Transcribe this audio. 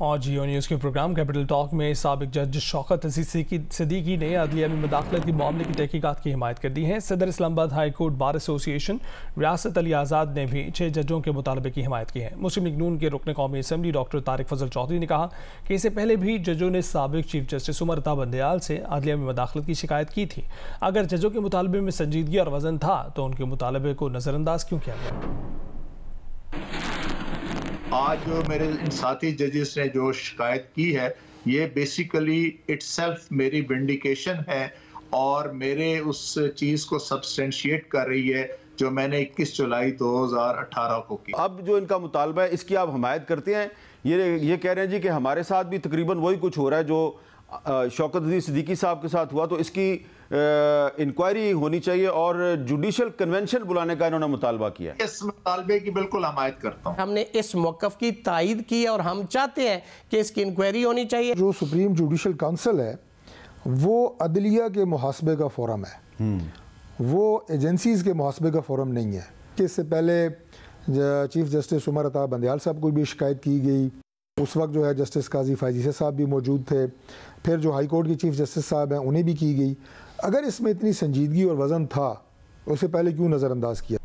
और जियो न्यूज़ के programme capital talk में सबक जज शौकत अज़ीज़ सदीकी ने अदलिया में मुदाखलत के मामले की तहकीकत की हिमायत कर दी है। सदर Islamabad high court bar association Riasat Ali Azad ने भी छः जजों के मुतालबे की हिमायत की है। मुस्लिम लीग नून के रुकन कौमी असम्बली डॉक्टर तारिक फजल चौधरी ने कहा कि इससे पहले भी जजों ने सबक चीफ जस्टिस उमर बंदयाल से अदलिया में मुदाखलत की शिकायत की थी। अगर जजों के मुतालबे में संजीदगी और वज़न था तो उनके मुतालबे को नज़रअंदाज क्यों किया गया? आज जो मेरे इन साथी जजेस ने जो शिकायत की है, ये बेसिकली इट्सल्फ मेरी विंडिकेशन है और मेरे उस चीज़ को सब्सटेंशिएट कर रही है जो मैंने 21 जुलाई 2018 को की। अब जो इनका मुतालबा है, इसकी आप हमायत करते हैं। ये ये कह रहे हैं जी कि हमारे साथ भी तकरीबन वही कुछ हो रहा है जो शौकत अज़ीज़ सिद्दीकी साहब के साथ हुआ तो इसकी इंक्वायरी होनी चाहिए और जुडिशल कन्वेंशन बुलाने का इन्होंने मुतालबा किया इस मुतालबे की बिल्कुल हमायत करता हूँ। हमने इस मौकफ की तायद की और हम चाहते हैं कि इसकी इंक्वायरी होनी चाहिए। जो सुप्रीम जुडिशल काउंसिल है वो अदलिया के मुहासबे का फोरम है। हम्म। वो एजेंसीज के मुहासबे का फोरम नहीं है। कि इससे पहले चीफ जस्टिस उमर अता बंदयाल साहब को भी शिकायत की गई। उस वक्त जो है जस्टिस काजी फायजीसा साहब भी मौजूद थे। फिर जो हाई कोर्ट के चीफ जस्टिस साहब हैं, उन्हें भी की गई। अगर इसमें इतनी संजीदगी और वज़न था, उसे पहले क्यों नज़रअंदाज किया?